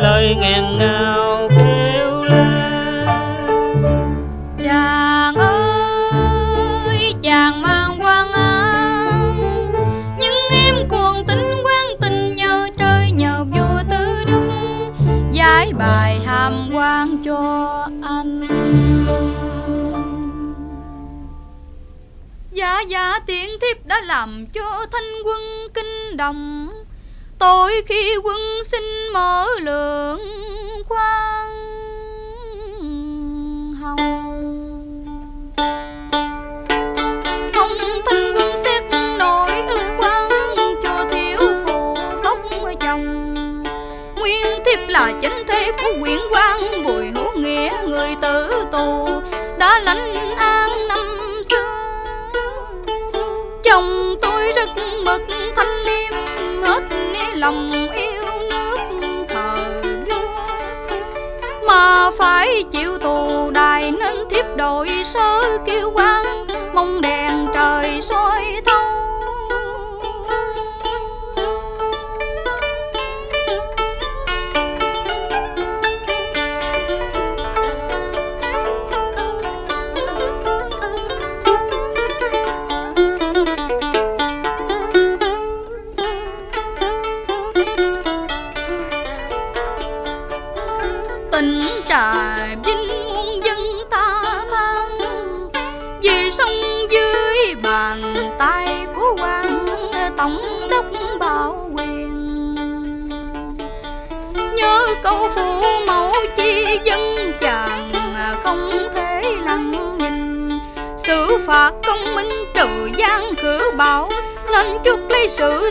lời nghẹn ngào kêu lên. Chàng ơi, chàng mang quan áo nhưng em cuồng tính quan tình nhờ trời nhờ vua tứ đức, giải bài hàm quan cho anh. Dạ dạ tiện thiếp đã làm cho thanh quân kinh đồng Tôi khi quân xin mở lượng quang hồng. Không thanh quân xếp nổi ưu quan cho thiếu phụ khóc chồng. Nguyên thiếp là chính thế của quyển quan Bùi hữu nghĩa người tử tù. Đã lãnh an năm xưa, chồng tôi rất mực thanh lòng yêu nước thờ vua. Mà phải chịu tù đài nên thiếp đội sớ kêu quan mong đèn trời soi thấu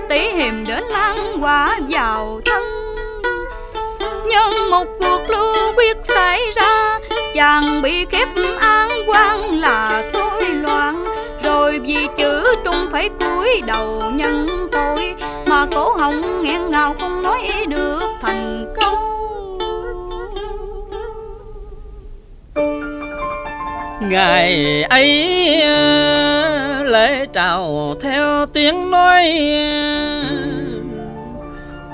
tỷ hiềm đến lan quả vào thân. Nhân một cuộc lưu quyết xảy ra, chàng bị khép án quan là tôi loạn. Rồi vì chữ trung phải cúi đầu nhân tôi mà cổ họng nghẹn ngào không nói được thành câu. Ngày ấy lễ trào theo tiếng nói,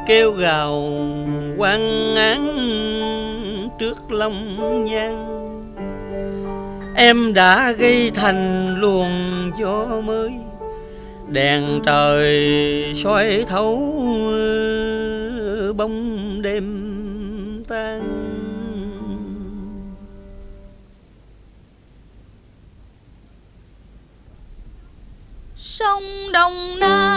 kêu gào quan án trước long nhan em đã gây thành luồng gió mới, đèn trời soi thấu bóng đêm tan. Sông đồng nai.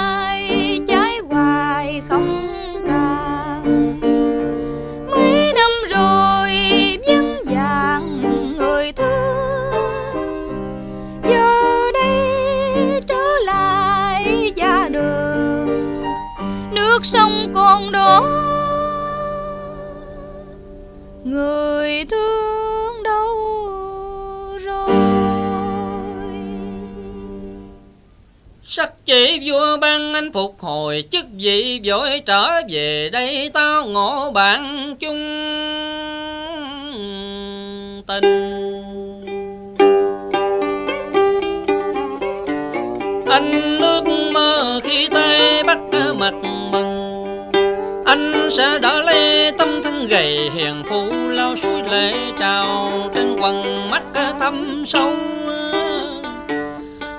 Sắc chỉ vua ban anh phục hồi, chức vị vội trở về đây tao ngộ bạn chung tình. Anh ước mơ khi tay bắt mặt mừng, Anh sẽ đỡ lấy tâm thân gầy hiền phụ lao suối lệ trào Trên quần mắt thâm sâu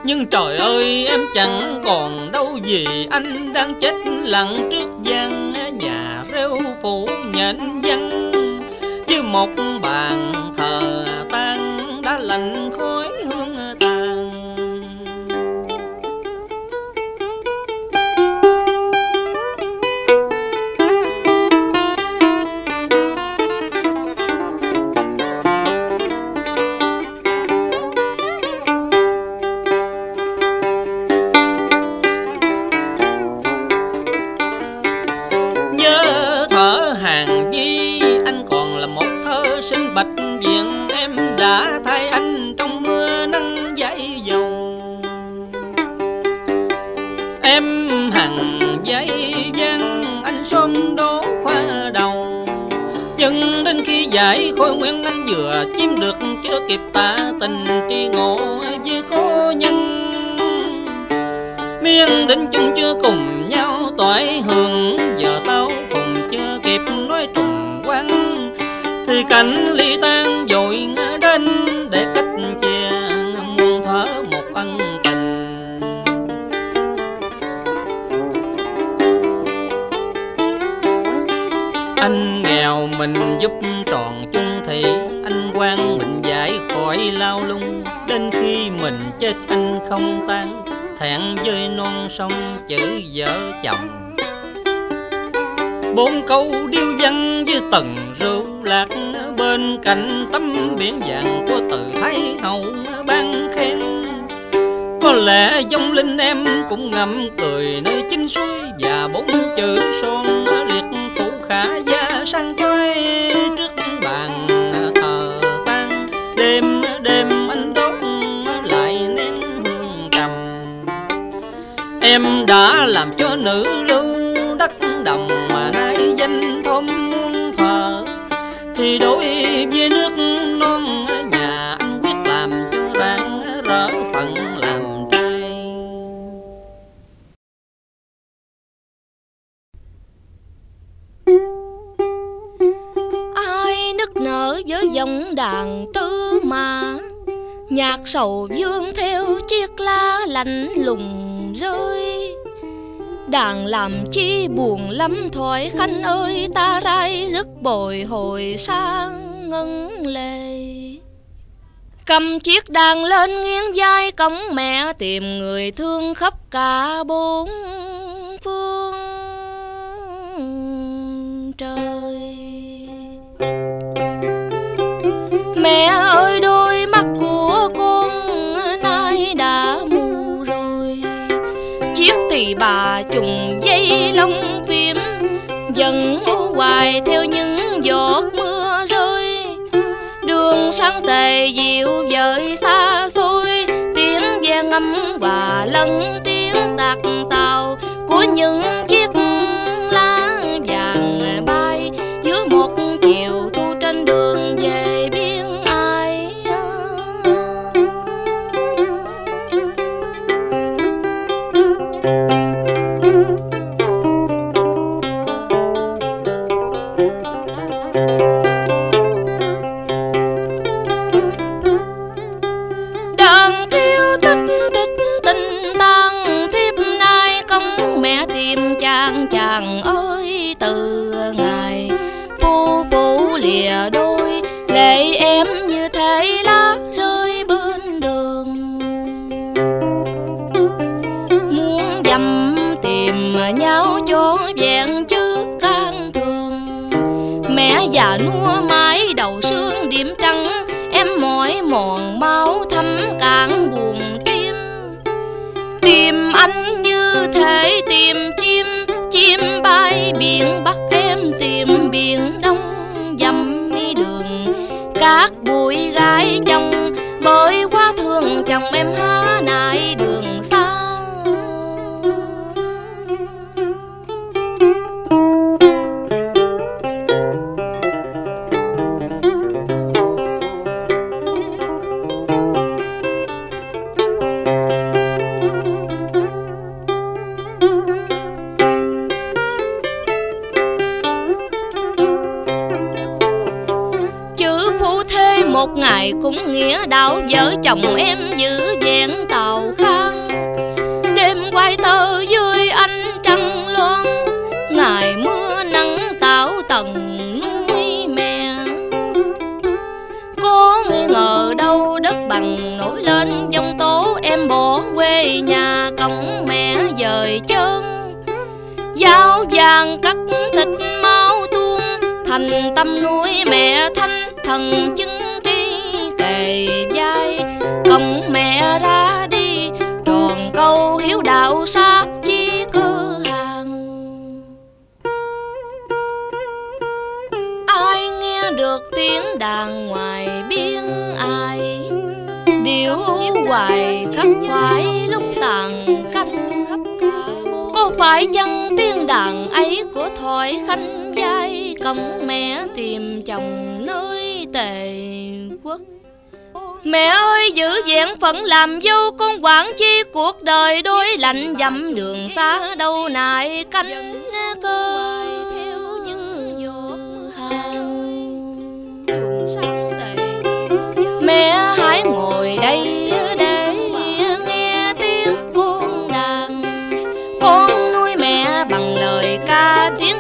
nhưng trời ơi, em chẳng còn đâu gì. Anh đang chết lặng trước gian nhà rêu phủ nhện văn Chứ một cũng ngậm cười nơi chính suối và bốn chữ son liệt phụ khả gia sang quay trước bàn thờ tan đêm đêm anh đốt lại nén hương trầm. Em đã làm cho nữ lưu sầu dương theo chiếc lá lạnh lùng rơi. Đàn làm chi buồn lắm, thoại khanh ơi, ta rai rất bồi hồi sang ngân lệ cầm chiếc đàn lên nghiêng vai cổng mẹ tìm người thương khắp cả bốn phương trời. Mẹ ơi Chiếc bà trùng dây lông phim Dần mù hoài theo những giọt mưa rơi. Đường sáng tề dịu dời xa xôi, Tiếng ve ngâm và lân tiếng sạc sào Của những chiếc bằng nổi lên dòng tố, em bỏ quê nhà cổng mẹ dời chân. Dao vàng cắt thịt máu tuôn, thành tâm nuôi mẹ thanh thần chứng tri kề vai cổng mẹ ra đi tròn câu hiếu đạo sát chi cơ hàng. Ai nghe được tiếng đàn ngoài hoài khắc khoải lúc tàn canh có phải chăng tiên đàn ấy của thoại khanh giai cổng mẹ tìm chồng nơi tề quốc? Mẹ ơi, giữ vẹn phận làm dâu, con quản chi cuộc đời đôi lạnh dặm đường xa đâu nại canh cơ. Mẹ hãy ngồi đây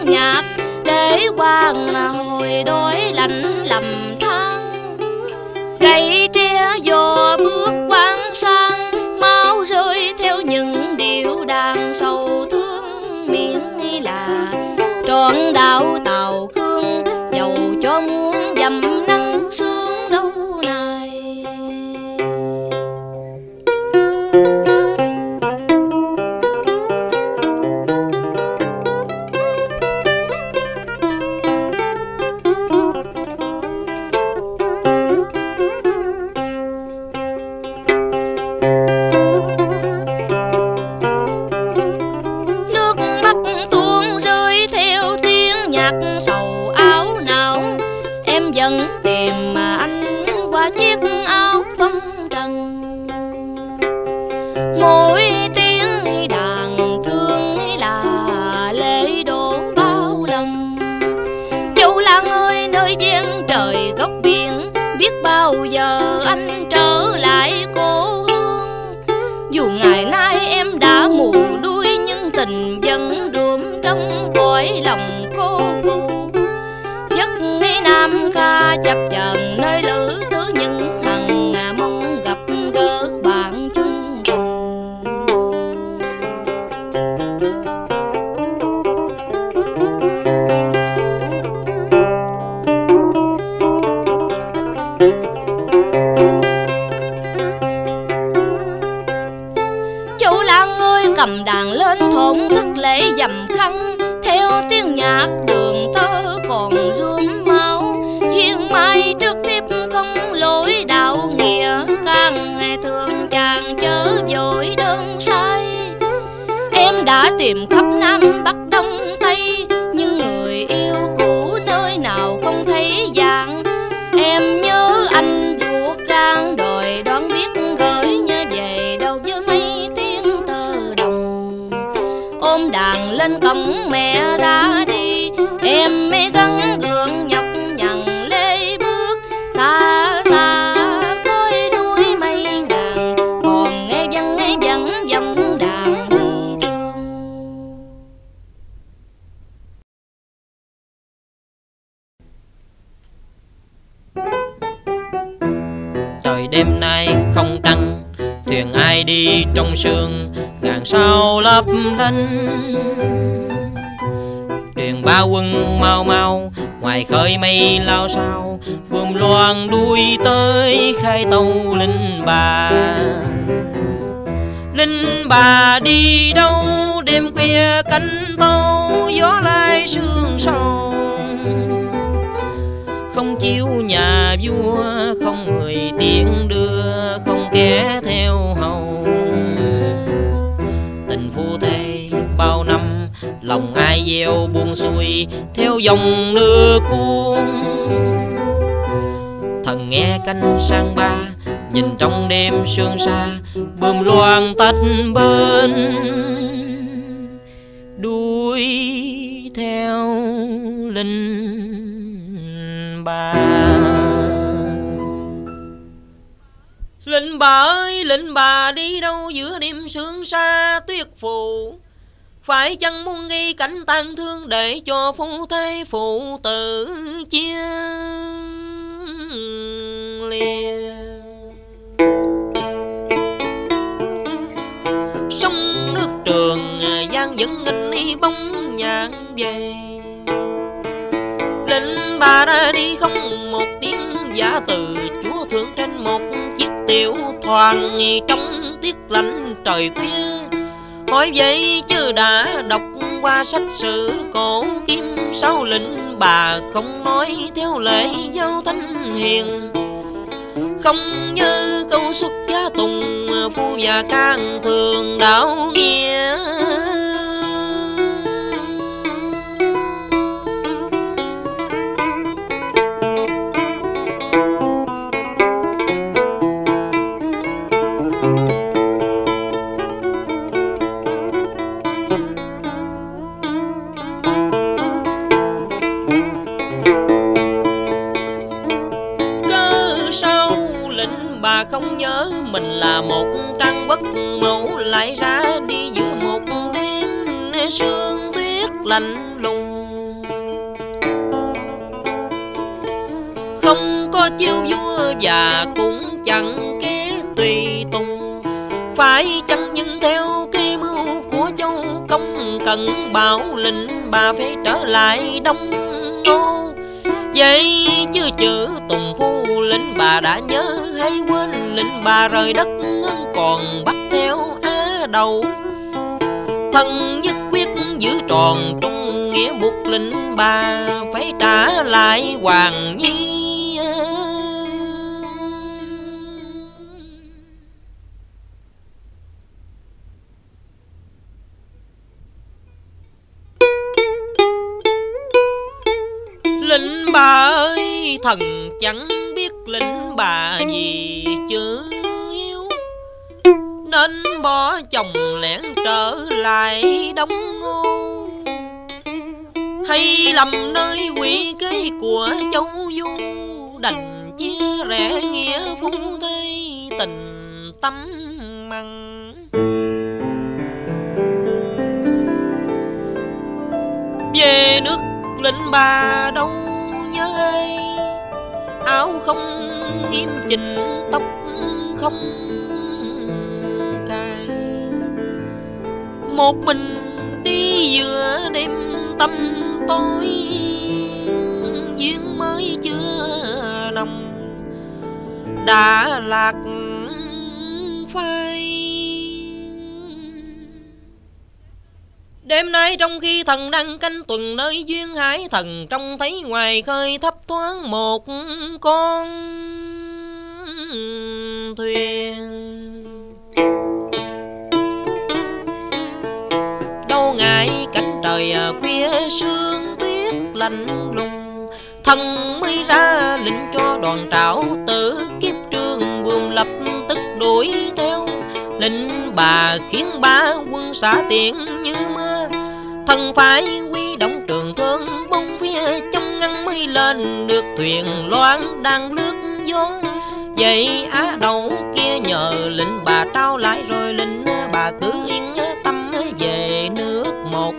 nhạc để quan hồi đôi Em mới gắng gượng nhọc nhằn lê bước. Xa xa, khói núi mây ngàn Còn nghe văng nghe vẳng dòng đàn đi thương. Trời đêm nay không trăng, thuyền ai đi trong sương, ngàn sao lấp lánh thuyền quân mau mau, ngoài khơi mây lao sao buồm loan đuôi tới khai tàu linh bà. Linh bà đi đâu, đêm khuya cánh tàu, gió lai sương sầu không chiếu nhà vua, không người tiễn đưa, không kẻ theo hầu. Lòng ai gieo buông xuôi theo dòng nước cuốn. Thần nghe canh sang ba, nhìn trong đêm sương xa bơm loan tách bên đuôi theo linh bà. Linh bà ơi, linh bà đi đâu giữa đêm sương xa tuyết phủ phải chăng muốn ghi cảnh tang thương để cho phu thế phụ tử chia lìa sông nước trường à, giang vẫn nghịch đi bóng nhạn về. Linh bà ra đi không một tiếng, giả từ chúa thượng trên một chiếc tiểu thoàn. Trong tiết lạnh trời khuya hỏi vậy chứ đã đọc qua sách sử cổ kim sao lệnh bà không nói theo lệ giao thanh hiền. Không như câu xuất gia tùng, phu và can thường đạo nghĩa. Là một trăng bất mẫu, lại ra đi giữa một đêm sương tuyết lạnh lùng. Không có chiêu vua và cũng chẳng kế tùy tùng. Phải chăng nhưng theo kế mưu của châu công cần bảo lệnh bà phải trở lại đông ngô vậy chứ chữ tùng phu lệnh bà đã nhớ, hay quên lệnh bà rời đất còn bắt theo á đầu. Thân nhất quyết giữ tròn trung nghĩa buộc lệnh bà phải trả lại hoàng nhi thần chẳng biết lĩnh bà gì chứ yêu nên bỏ chồng lẻn trở lại đóng ngô. Hay lầm nơi quỷ kế của châu du, đành chia rẽ nghĩa phu thế tình tâm măng về nước lĩnh bà đâu áo không nghiêm chỉnh, tóc không cài. Một mình đi giữa đêm tâm tối duyên mới chưa nồng đã lạc phai. Đêm nay trong khi thần đang canh tuần, nơi duyên hải Thần trông thấy ngoài khơi thấp thoáng một con thuyền. Đâu ngại cảnh trời à, khuya sương tuyết lạnh lùng. Thần mới ra lệnh cho đoàn trảo tử kiếp trương buồm lập tức đuổi theo. Lệnh bà khiến ba quân xả tiện Thần phải quy động trường thương bông phía trong ngăn mới lên Được thuyền loan đang lướt gió. Vậy á đầu kia nhờ lệnh bà trao lại, rồi lệnh bà cứ yên tâm, về nước một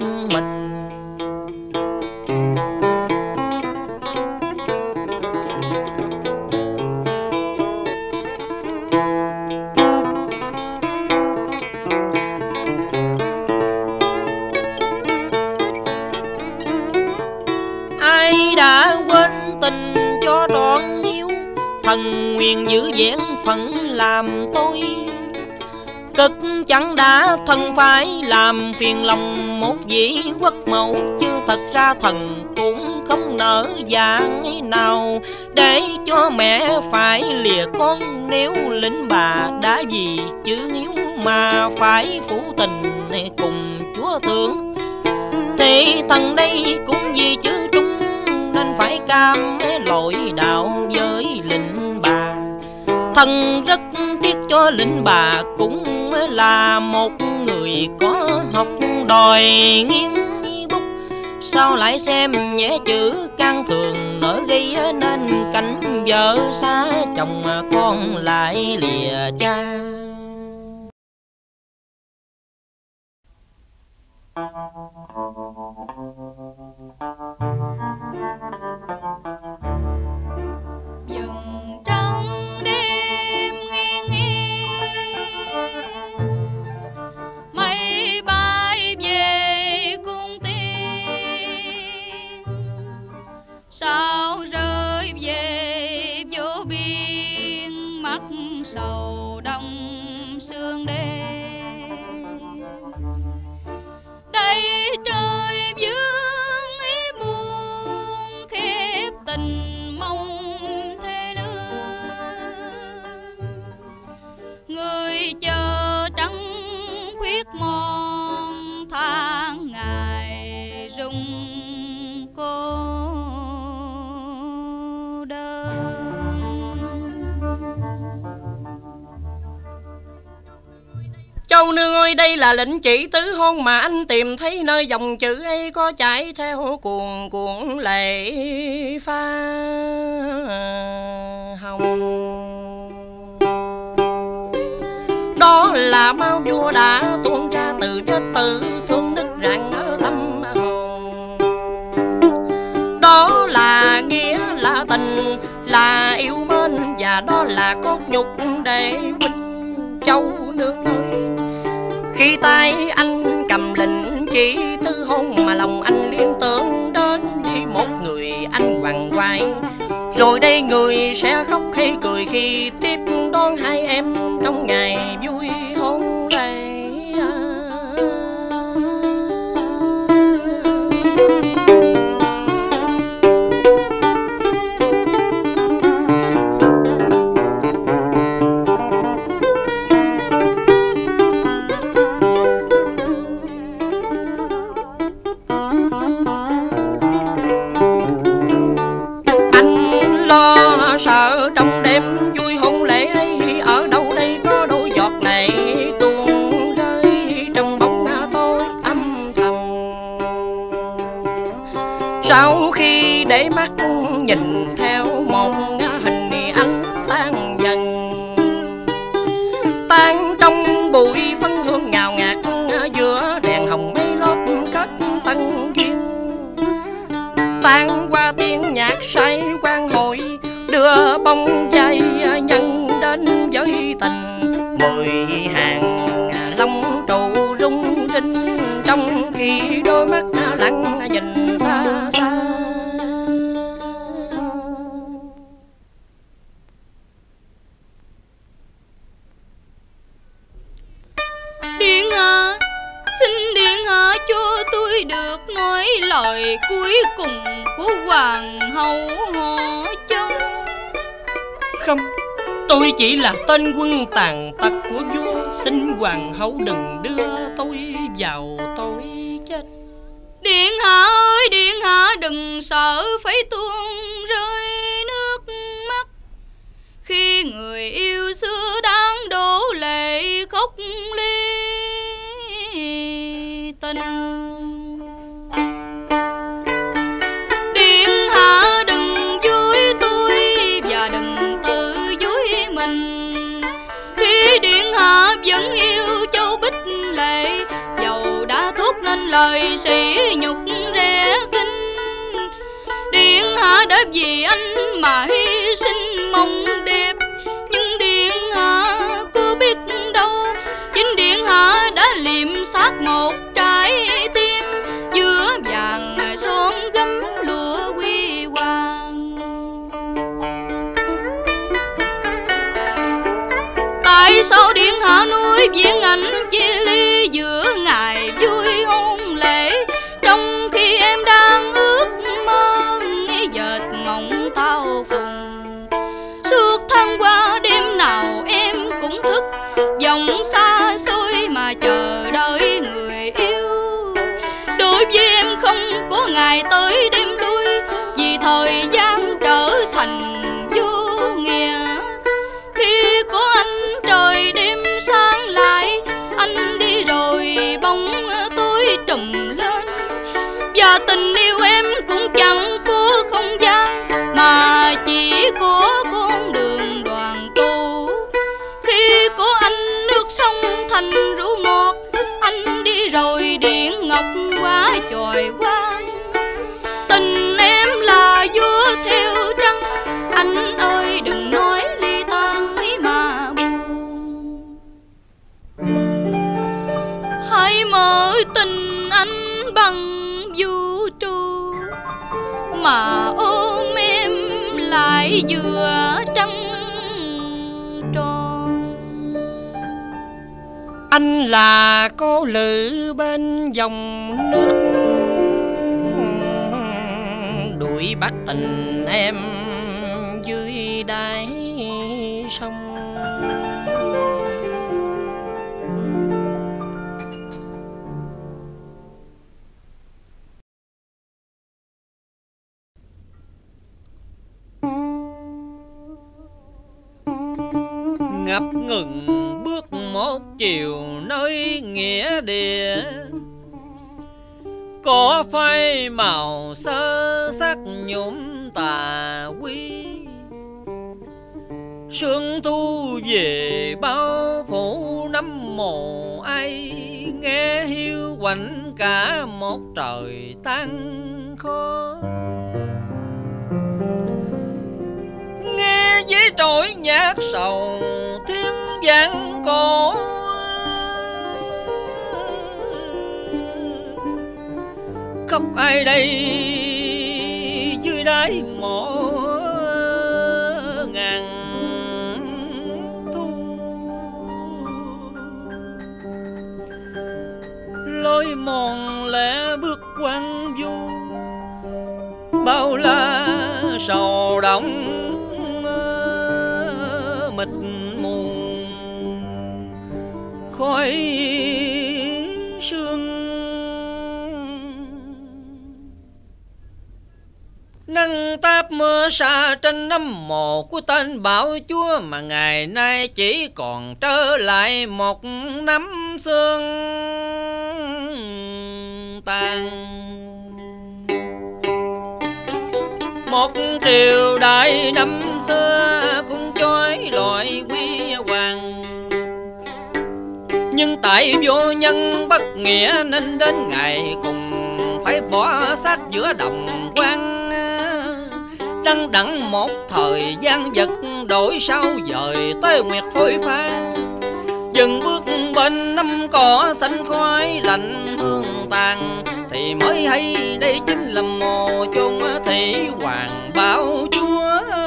nguyện giữ vẹn phận làm tôi. Cực chẳng đã thần phải làm phiền lòng một vị quốc mẫu chứ thật ra thần cũng không nỡ dạng nào. Để cho mẹ phải lìa con, nếu lính bà đã vì chữ hiếu mà phải phủ tình cùng chúa thượng. Thì thần đây cũng vì chữ trung, nên phải cam lỗi đạo với lệnh thần rất tiếc cho linh bà cũng là một người có học đòi nghiêng bút. Sao lại xem nhẹ chữ can thường nỡ gây nên cảnh vợ xa chồng con lại lìa cha? dừng đây là lệnh chỉ tứ hôn mà anh tìm thấy nơi dòng chữ ấy có chảy theo cuồng cuộn lệ pha hồng. Đó là mau vua đã tuôn ra từ chết tử, thương đức rạng ở tâm hồn. Đó là nghĩa là tình, là yêu mến, và đó là cốt nhục để huynh châu nương ơi khi tay anh cầm lệnh chỉ tư hôn mà lòng anh liên tưởng đến đi một người anh hoàng hoài rồi đây người sẽ khóc hay cười khi tiếp đón hai em trong ngày vui. Để mắt nhìn theo một hình anh tan dần. Tan trong bụi phân hương ngào ngạt, giữa đèn hồng mây lót kết tân duyên. Tan qua tiếng nhạc say quan hội, đưa bông chay nhân đến với tình. Mười hàng long trụ rung rinh, trong khi đôi mắt lặng nhìn xa xa. Hoàng hậu họ châu không tôi chỉ là tên quân tàn tật của vua. Xin hoàng hậu đừng đưa tôi vào tội chết. Điện hạ ơi điện hạ đừng sợ phải tuôn rơi nước mắt. Khi người yêu xưa đang đổ lệ khóc ly tình lời sỉ nhục rẻ kinh Điện hạ đã vì anh mà hy sinh mong đẹp. Nhưng điện hạ cứ biết đâu, Chính điện hạ đã liệm xác một trái tim. Giữa vàng son gấm lụa quy hoàng. Tại sao điện hạ nuôi viên ảnh chia ly giữa ngày tao phùng Suốt tháng qua đêm nào em cũng thức Dòng xa xôi mà chờ đợi người yêu. Đối với em không có ngày tới đêm lui Vì thời gian biển ngọc quá tròi quang Tình em là vua theo trăng Anh ơi đừng nói ly tan ấy mà buồn. Hãy mở tình anh bằng vũ trụ, Mà ôm em lại vừa anh là cô lữ bên dòng nước. Đuổi bắt tình em dưới đáy sông. Ngập ngừng một chiều nơi nghĩa địa. Có phai màu sơ sắc nhuộm tà quy Sương thu về bao phủ năm mồ ai, Nghe hiu quạnh cả một trời tan khó Nghe với trỗi nhạc sầu thiên giang cổ Khóc ai đây dưới đáy mộ ngàn thu. Lối mòn lẽ bước quanh du, bao la sầu động khói sương. Nâng táp mưa xa trên năm mộ của tên bảo chúa Mà ngày nay chỉ còn trở lại một nắm xương tàn. Một triều đại năm xưa cũng chói lọi quy hoàng. Nhưng tại vô nhân bất nghĩa nên đến ngày cùng phải bỏ xác giữa đồng quan. Đăng đẳng một thời gian vật đổi sao dời tới nguyệt phôi pha. Dừng bước bên năm cỏ xanh khói lạnh hương tàn, thì mới hay đây chính là mồ chôn thị hoàng bảo chúa.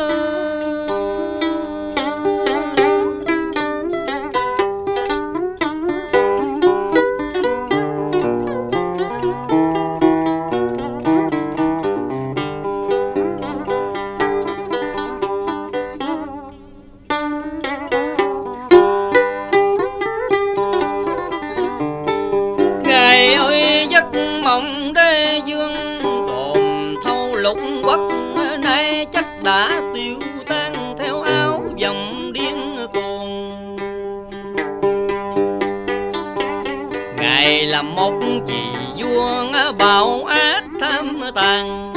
Một vị vua bạo ác tham tàn.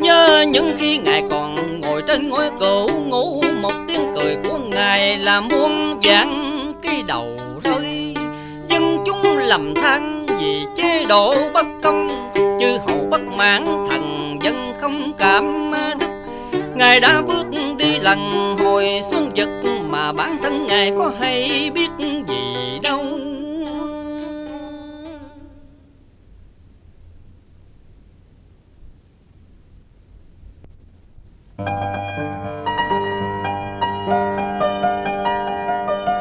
Nhớ những khi Ngài còn ngồi trên ngôi cửu ngủ, Một tiếng cười của Ngài là muôn vạn cái đầu rơi. Dân chúng lầm than vì chế độ bất công, chư hầu bất mãn thần dân không cảm đức. Ngài đã bước đi lần hồi xuân vật mà bản thân ngài có hay biết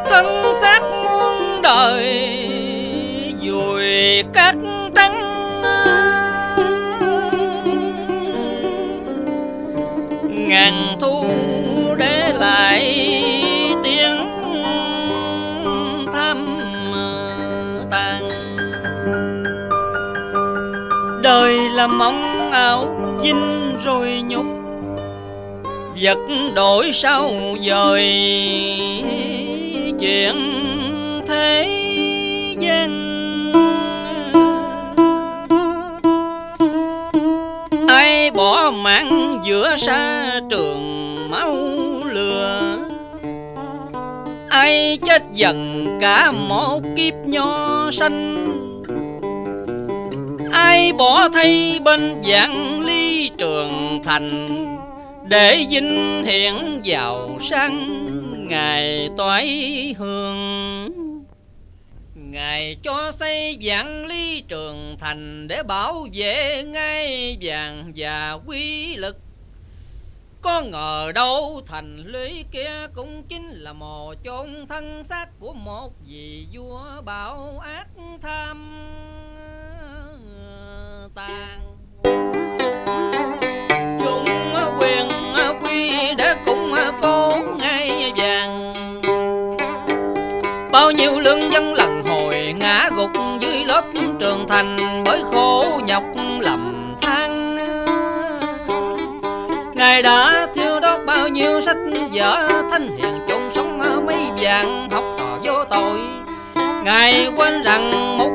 thân xác muôn đời, dùi cát trắng ngàn thu để lại tiếng tham tàn. Đời là mong ảo dinh rồi nhục vật đổi sau dời chuyện thế gian. Ai bỏ mạng giữa xa trường máu lừa? Ai chết dần cả một kiếp nho xanh ai bỏ thay bên dạng ly trường thành? Để vinh hiển giàu sang, ngài toái hương. Ngài cho xây vạn lý trường thành để bảo vệ ngay vàng và quy lực. Có ngờ đâu thành lũy kia cũng chính là mồ chôn thân xác của một vị vua bảo ác tham tàn quyền quy đã cũng có ngay vàng. Bao nhiêu lương dân lần hồi ngã gục dưới lớp trường thành bởi khổ nhọc lầm than. Ngài đã thiêu đốt bao nhiêu sách vở thanh hiền chôn sống mấy vàng, học trò vô tội. Ngài quên rằng một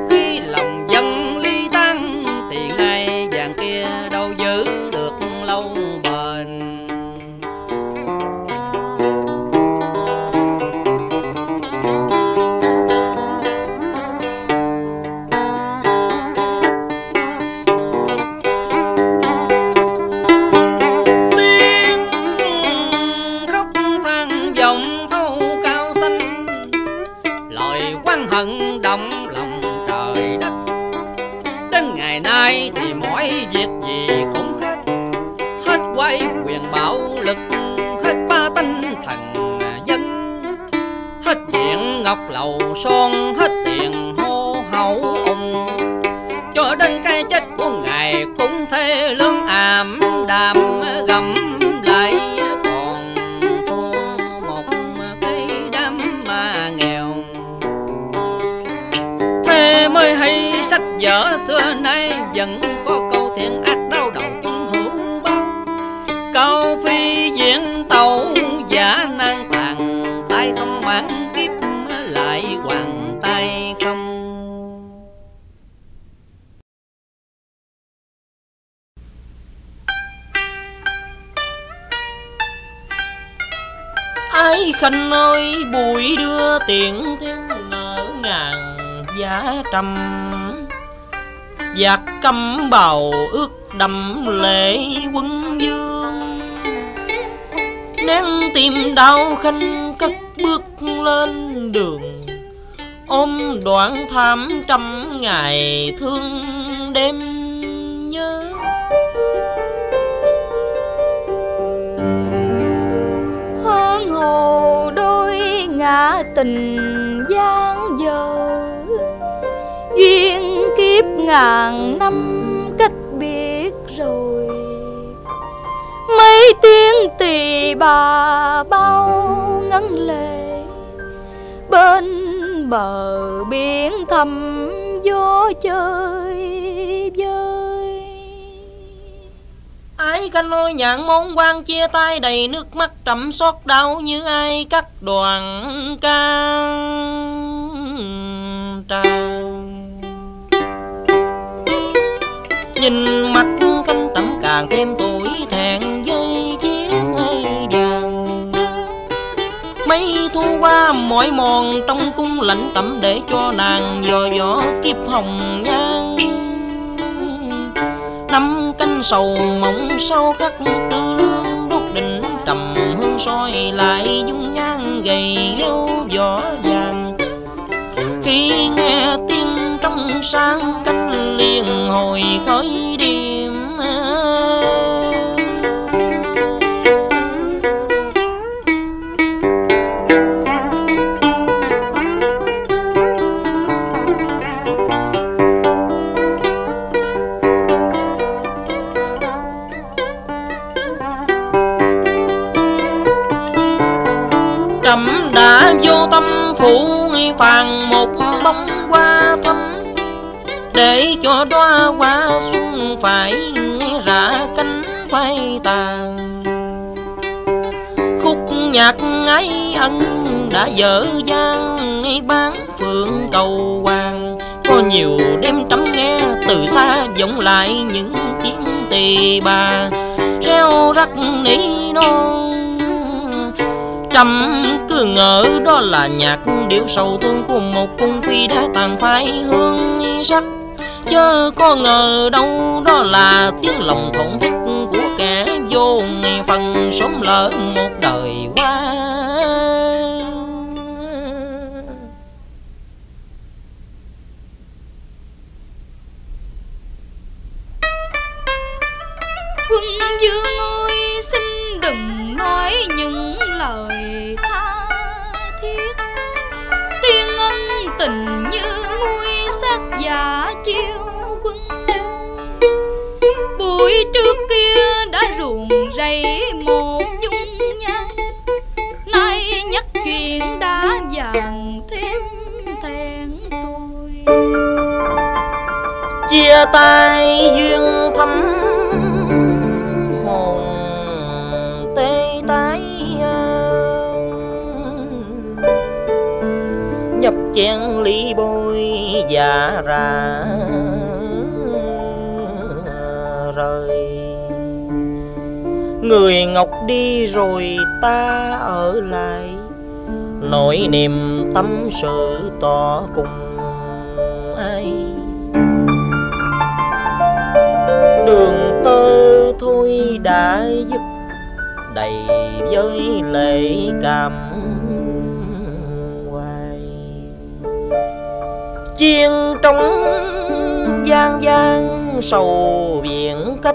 Ái khanh ơi, bụi đưa tiền thiên nợ ngàn giá trăm. Giặc cầm bầu ước đầm lệ quân dương. Nén tim đau khanh cất bước lên đường. Ôm đoạn thảm trăm ngày thương đêm. Hương đôi ngã tình gian dở. Duyên kiếp ngàn năm cách biệt rồi. Mấy tiếng tỳ bà bao ngân lệ. Bên bờ biển thầm gió chơi vơi. Ái canh ơi nhạn môn quan chia tay đầy nước mắt trầm xót đau như ai cắt đoàn can tràn Nhìn mặt canh trầm càng thêm tuổi thẹn với chiếc ai vàng. Mấy thu qua mỏi mòn trong cung lạnh tẩm để cho nàng dò dò kiếp hồng nhan. Năm sầu mộng sâu khắc tư lương đúc đỉnh trầm hương soi lại dung nhan gầy yếu vỏ vàng. Khi nghe tiếng trong sáng canh liền hồi khởi phàn một bóng hoa thắm. Để cho đóa hoa xuân phải rã cánh phai tàn khúc nhạc ái ân đã dở dang, bán phượng cầu hoàng. Có nhiều đêm trắm nghe, từ xa vọng lại những tiếng tỳ bà. Reo rắc nỉ non trăm. Cứ ngỡ đó là nhạc điệu sầu thương của một cung phi đã tàn phai hương sắc. Chớ có ngờ đâu đó là tiếng lòng thổn thức của kẻ vô phần sống lỡ một đời qua. Nói những lời tha thiết. Tiên ân tình như nguôi sắc giả chiêu quân. Buổi trước kia đã ruộng rầy một dung nhan nay nhắc chuyện đã vàng thêm thẹn tôi. Chia tay duyên thắm nhập chén ly bôi dạ ra, rời. Người ngọc đi rồi ta ở lại, nỗi niềm tâm sự tỏ cùng ai. Đường tơ thôi đã dứt đầy với lệ cảm chiên trong gian gian, sầu biển cách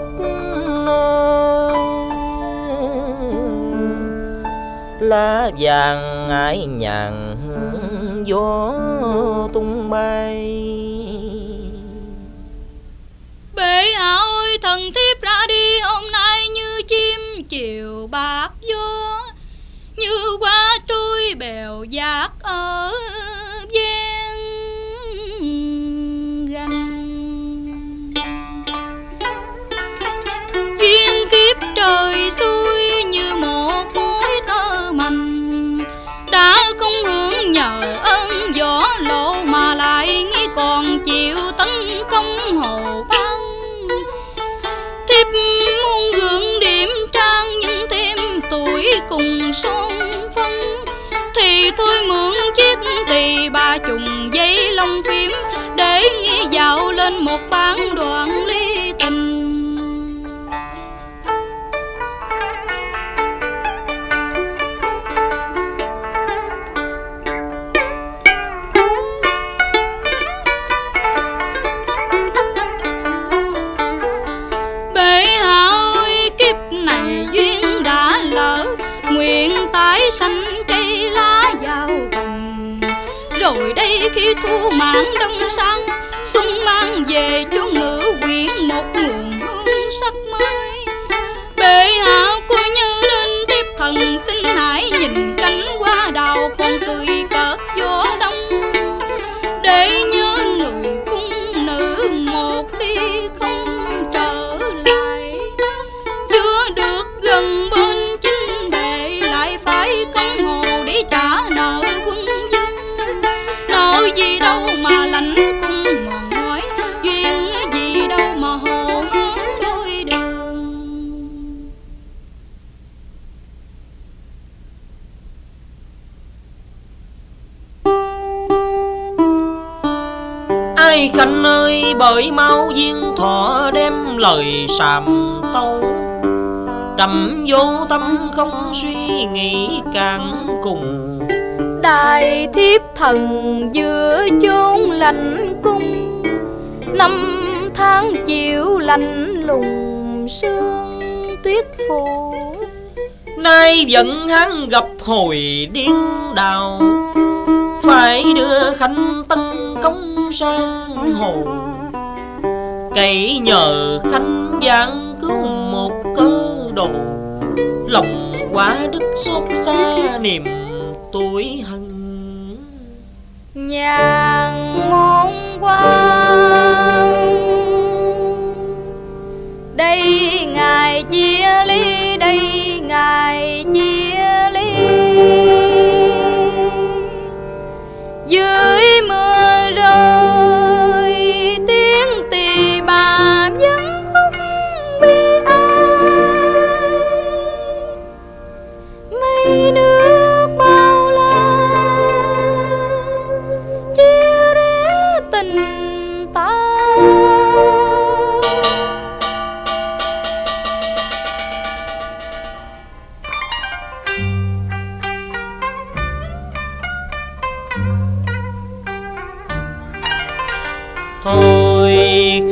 lá vàng ái nhàn, gió tung bay. Bể hạ ơi, thần thiếp ra đi, hôm nay như chim chiều bạc gió. Như quá trôi bèo giác ở kiếp trời xuôi như một mối tơ mành đã không hưởng nhờ ơn gió lộ mà lại nghĩ còn chịu tấn công hồ băng. Thiếp muốn gương điểm trang nhưng thêm tuổi cùng son phân, thì thôi mượn chiếc thì ba chùng giấy lông phím để nghĩ dạo lên một bán đoạn ly khi thu mạng đông sang, xuân mang về cho ngữ quyển một nguồn hương sắc mới. Bệ hạ cô như nên tiếp thần xin hãy nhìn cánh hoa đào còn cười cợt gió đông. Để như mà cung mòn nói, duyên gì đâu mà hồ hướng đôi đường. Ai khanh ơi, bởi mau duyên thọ đem lời sàm tâu. Trầm vô tâm không suy nghĩ, càng cùng đại thiếp thần giữa chốn lạnh cung. Năm tháng chịu lạnh lùng, sương tuyết phủ nay vẫn hắn gặp hồi điên đào, phải đưa khanh tân công sang hồ. Cậy nhờ khanh giảng cứu một cơ đồ, lòng quá đức xót xa niềm tuổi hận nhàn mong quan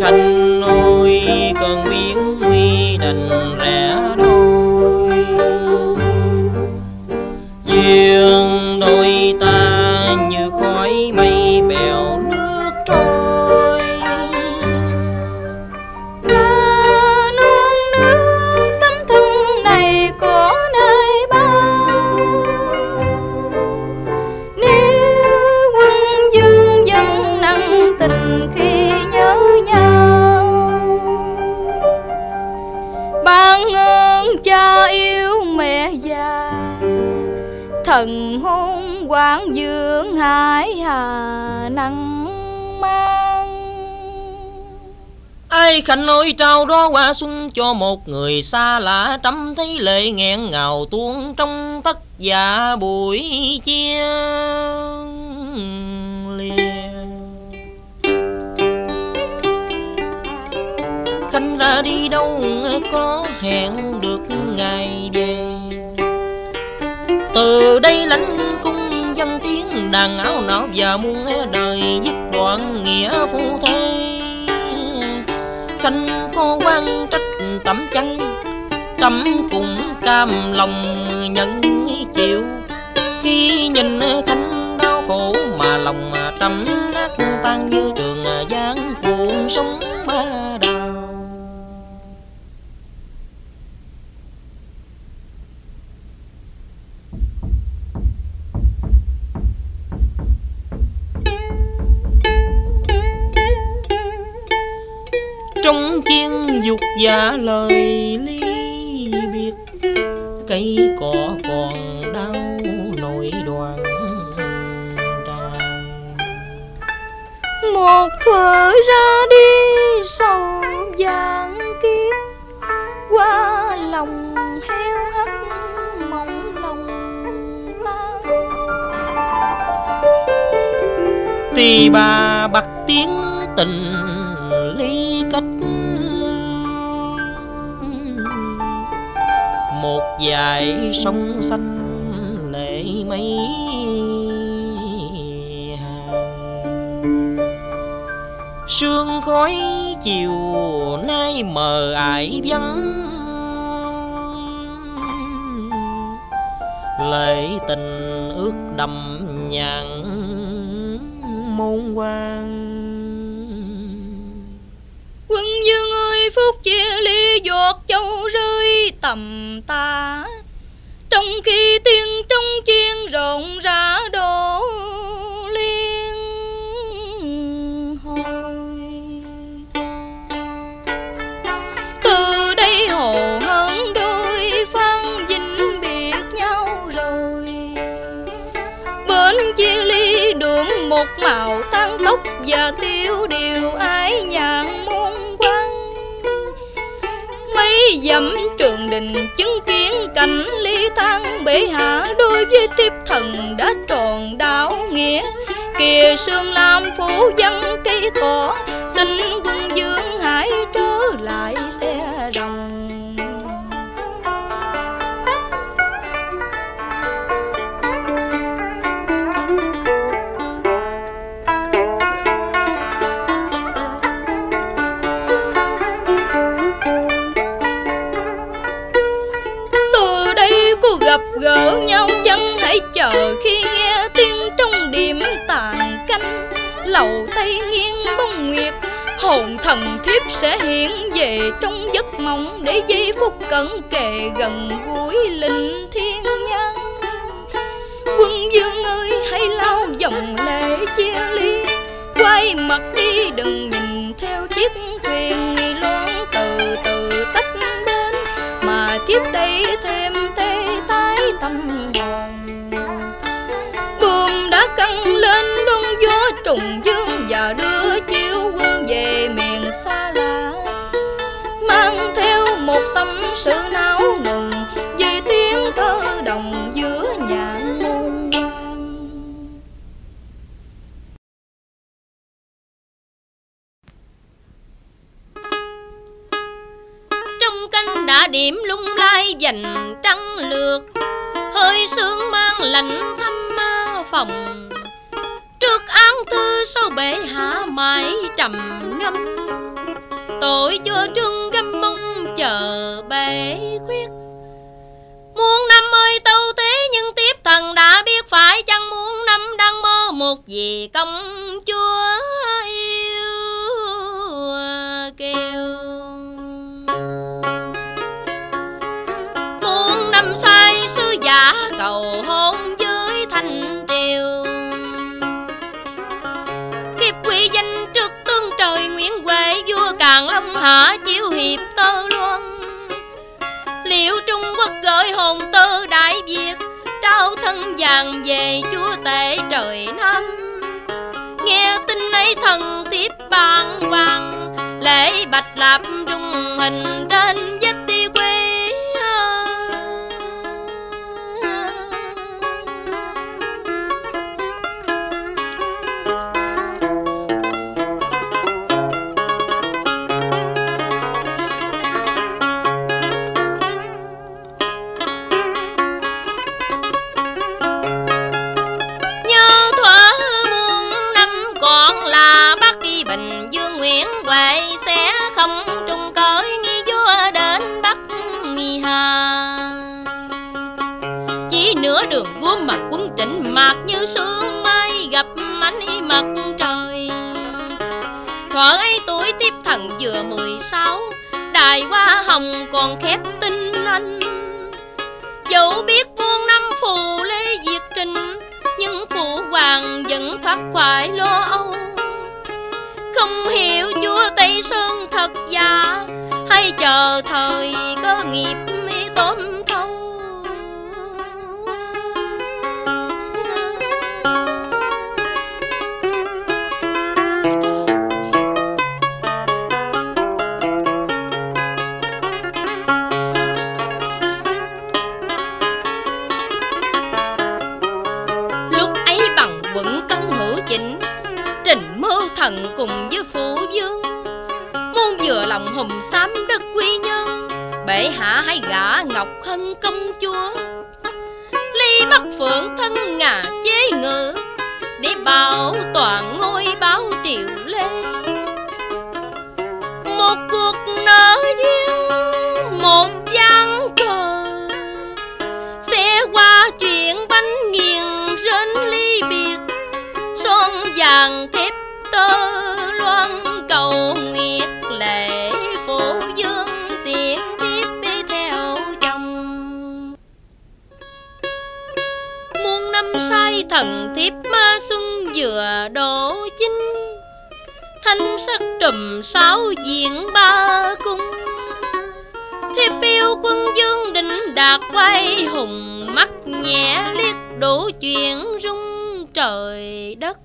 khanh ơi trao xuân cho một người xa lạ trăm thấy lệ nghẹn ngào tuôn trong tất dạ buổi chia khanh ra đi đâu có hẹn được ngày về. Từ đây lãnh cung dân tiếng đàn áo não và muôn đời dứt đoạn nghĩa phu thế cẩm tẩm chăng cùng cũng cam lòng nhận chịu. Khi nhìn khánh đau khổ mà lòng trầm nát tan như trường giang cuộn sóng ba dục giả lời ly biệt cây cỏ còn đau nỗi đoàn một thuở ra đi sầu vàng kiếp qua lòng heo hắt mong lòng ta. Tì bà bạc tiếng tình dài sông xanh lệ mấy hàng. Sương khói chiều nay mờ ải vắng. Lệ tình ước đầm nhàn môn quan quân dương ơi, phúc chia ly, giọt châu rơi tầm ta. Trong khi tiếng trung chiên rộn rã đổ liên hồi. Từ đây hồ hơn đôi phân vinh biệt nhau rồi. Bên chia ly đường một màu tan tóc và tiêu điều ái nhạc dẫm trường đình chứng kiến cảnh ly tan bể hạ đôi với thiếp thần đã tròn đạo nghĩa. Kìa sương lam phủ dân cây cỏ, xin quân dương chăng chờ khi nghe tiếng trong điểm tàn canh. Lầu tây nghiêng bông nguyệt, hồn thần thiếp sẽ hiện về trong giấc mộng để giây phút cận kề gần gũi linh thiên nhân. Quân dương ơi, hãy lau dòng lệ chia ly. Quay mặt đi, đừng nhìn theo chiếc thuyền loan từ từ tách đến mà tiếp đây thêm tê tái tâm hồn lên luân gió trùng dương và đưa chiếu quân về miền xa lạ mang theo một tâm sự náo nùng về tiếng thơ đồng giữa nhà môn. Quan trong canh đã điểm lung lai dành trăng lược, hơi sương mang lạnh thăm ma phòng thư sau bể hạ mãi trầm ngâm. Tội chưa trưng găm mong chờ bể khuyết. Muôn năm ơi, tâu tế nhưng tiếp thần đã biết phải, chăng muôn năm đang mơ một gì công chúa. Trời nguyễn huệ vua càn long hạ chiếu hiệp, tơ loan liệu trung quốc gửi hồn tơ đại việt, trao thân vàng về chúa tể trời nam nghe tin ấy thần tiếp bàn hoàng, lễ bạch lạp trung hình trên vừa mười sáu, đài hoa hồng còn khép tinh anh. Dẫu biết muôn năm phù lê diệt trình, nhưng phụ hoàng vẫn thoát khỏi lo âu. Không hiểu chúa tây sơn thật giả, hay chờ thời cơ nghiệp công chúa. Ly mắt phượng thân ngà chế ngự, để bảo toàn ngôi báo triều lê. Một cuộc nở duyên, một gian cờ sẽ qua chuyện bánh nghiền rên ly biệt, son vàng thép tơ. Vừa đổ chính thanh sắc trùm sáu diện ba cung. Thiếp yêu quân dương định đạt quay hùng, mắt nhẹ liếc đủ chuyện rung trời đất.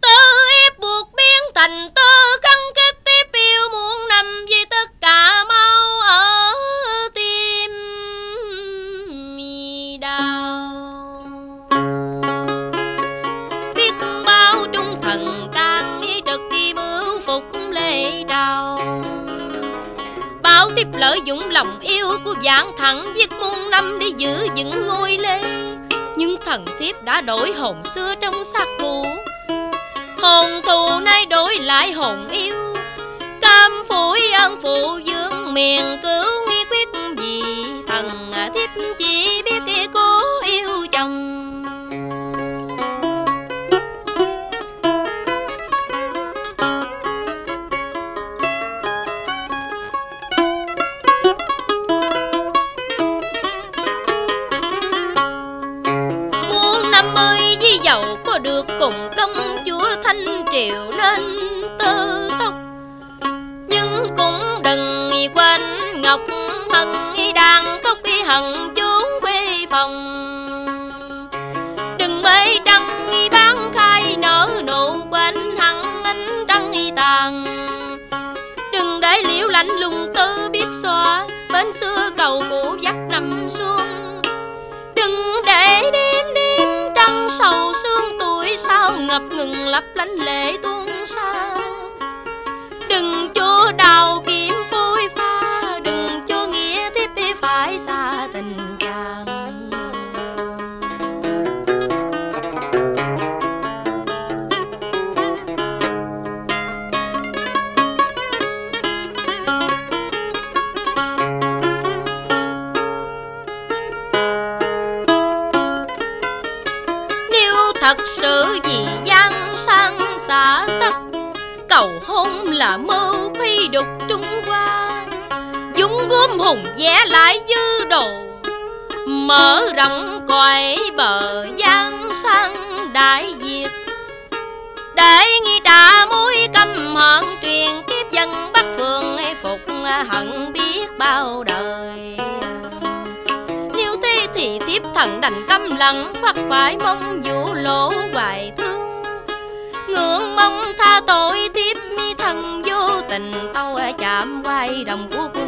Tơ ép buộc biến thành tơ khăn, kết tiếp yêu muôn năm vì tất cả mau Bảo lợi dụng lòng yêu của dạng thẳng Giết muôn năm để giữ vững ngôi lê. Nhưng thần thiếp đã đổi hồn xưa trong xác cũ. Hồn thù nay đổi lại hồn yêu. Cam phủi ân phụ dương miền cứu đều nên tơ tóc. Nhưng cũng đừng quên ngọc hân đang khóc hận chốn quê phòng. Đừng mê trăng bán khai nở nụ quên hằng ánh trăng tàn. Đừng để liễu lạnh lùng tư biết xóa, bên xưa cầu cũ dắt sầu sương tuổi sao ngập ngừng lấp lánh lệ tuôn xa? Đục trung hoa. Dũng gom hùng vẽ lại dư đồ, mở rộng cõi bờ giang sang đại việt. Để nghi trả mối căm hận truyền kiếp dân bắc phương e phục hận biết bao đời. Nếu thế thì thiếp thần đành câm lặng hoặc phải mong vũ lỗ hoài thương. Ngưỡng mong tha tội thiếp tình tâu chạm quay đồng của quân